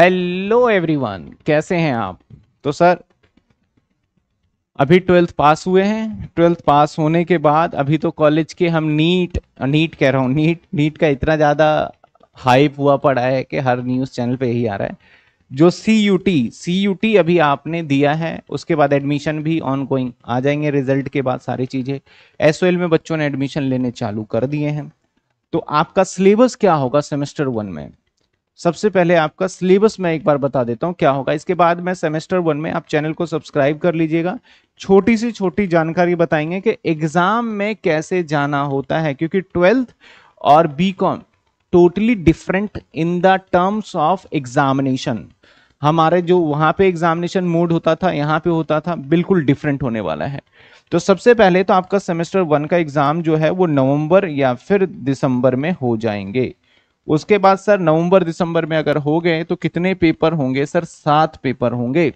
Hello everyone कैसे हैं आप? तो सर? अभी ट्वेल्थ पास हुए हैं। ट्वेल्थ पास होने के बाद अभी तो कॉलेज के हम नीट नीट कह रहा हूँ नीट नीट का इतना ज़्यादा हाइप हुआ पड़ा है कि हर न्यूज़ चैनल पे ही आ रहा है। जो C U T C U T अभी आपने दिया है उसके बाद एडमिशन भी ऑन गोइंग आ जाएँगे रिज़ल्ट के बाद सारी चीज़ें। एसओएल में बच्चों ने एडमिशन लेने चालू कर दिए हैं। तो आपका सिलेबस क्या होगा सेमेस्टर वन में? सबसे पहले आपका सिलेबस मैं एक बार बता देता हूँ क्या होगा। इसके बाद मैं सेमेस्टर वन में आप चैनल को सब्सक्राइब कर लीजिएगा। छोटी सी छोटी जानकारी बताएँगे कि एग्ज़ाम में कैसे जाना होता है, क्योंकि ट्वेल्थ और B Com totally different in the terms of examination. हमारे जो वहाँ पे एग्जामिनेशन मोड होता था, यहाँ पे होता था, बिल्कुल डिफरेंट होने वाला है। तो सबसे पहले तो आपका सेमेस्टर वन का एग्ज़ाम जो है वो नवंबर या फिर दिसंबर में हो जाएँगे। उसके बाद सर नवंबर दिसंबर में अगर हो गए तो कितने पेपर होंगे? सर, सात पेपर होंगे,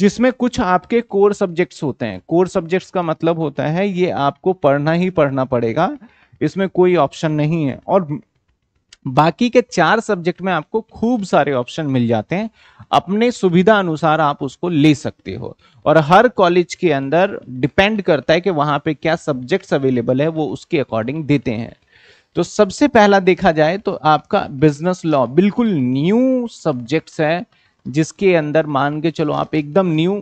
जिसमें कुछ आपके कोर सब्जेक्ट्स होते हैं। कोर सब्जेक्ट्स का मतलब होता है, ये आपको पढ़ना ही पढ़ना पड़ेगा। इसमें कोई ऑप्शन नहीं है। और बाकी के चार सब्जेक्ट में आपको खूब सारे ऑप्शन मिल जाते हैं। अपने सुविधा अनुसार आप उसको ले सकते हो। और हर कॉलेज के अंदर डिपेंड करता है कि वहाँ पे क्या सब्जेक्ट्स अवेलेबल है, वो उसके अकॉर्डिंग देते हैं। तो सबसे पहला देखा जाए तो आपका बिज़नेस लॉ बिल्कुल न्यू सब्जेक्ट्स है, जिसके अंदर मान के चलो आप एकदम न्यू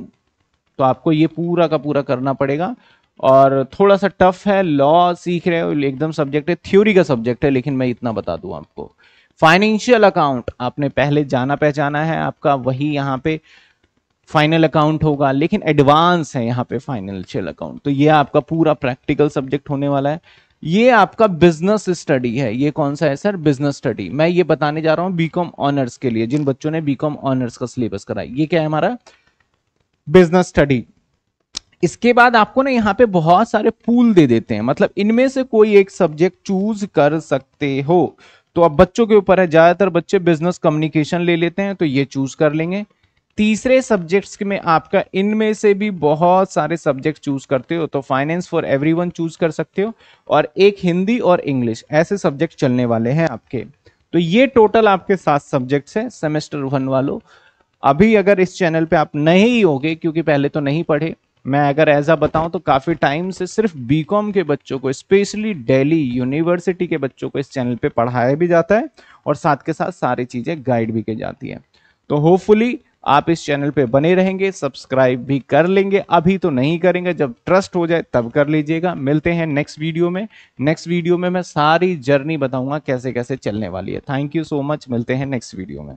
तो आपको ये पूरा का पूरा करना पड़ेगा। और थोड़ा सा टफ है लॉ सीख रहे हो, एकदम सब्जेक्ट है थ्योरी का सब्जेक्ट है, लेकिन मैं इतना बता दूँ आपको। फाइनेंशियल अकाउंट आपने पहले जाना पहचाना है, आपका वही यहाँ पे फाइनल अकाउंट होगा, लेकिन एडवांस है यहाँ पे फाइनेंशियल अकाउंट तो ये आपका पूरा प्रैक्टिकल सब्जेक्ट होने वाला है। ये आपका बिज़नेस स्टडी है। ये कौन सा है सर बिज़नेस स्टडी मैं ये बताने जा रहा हूँ बीकॉम ऑनर्स के लिए, जिन बच्चों ने बीकॉम ऑनर्स का सिलेबस करा ये क्या है हमारा? बिज़नेस स्टडी इसके बाद आपको ना यहाँ पे बहुत सारे पूल दे देते हैं। मतलब इनमें से कोई एक सब्जेक्ट चूज़ कर सकते हो। तो अब बच्चों के ऊपर है, ज़्यादातर बच्चे बिज़नेस कम्युनिकेशन ले लेते हैं तो ये चूज़ कर लेंगे। तीसरे सब्जेक्ट्स में आपका, इनमें से भी बहुत सारे सब्जेक्ट चूज़ करते हो तो फाइनेंस फॉर एवरीवन चूज़ कर सकते हो, और एक हिंदी और इंग्लिश, ऐसे सब्जेक्ट चलने वाले हैं आपके। तो ये टोटल आपके सात सब्जेक्ट्स हैं सेमेस्टर वन वालों। अभी अगर इस चैनल पे आप नहीं होगे, क्योंकि पहले तो नहीं पढ़े, मैं अगर ऐसा बताऊँ तो काफ़ी टाइम से सिर्फ़ बीकॉम के बच्चों को स्पेशली दिल्ली यूनिवर्सिटी के बच्चों को इस चैनल पे पढ़ाया भी जाता है, और साथ के साथ सारी चीज़ें गाइड भी की जाती है। तो होपफुली आप इस चैनल पे बने रहेंगे, सब्सक्राइब भी कर लेंगे। अभी तो नहीं करेंगे, जब ट्रस्ट हो जाए तब कर लीजिएगा। मिलते हैं नेक्स्ट वीडियो में। नेक्स्ट वीडियो में मैं सारी जर्नी बताऊँगा कैसे कैसे चलने वाली है। थैंक यू सो मच मिलते हैं नेक्स्ट वीडियो में।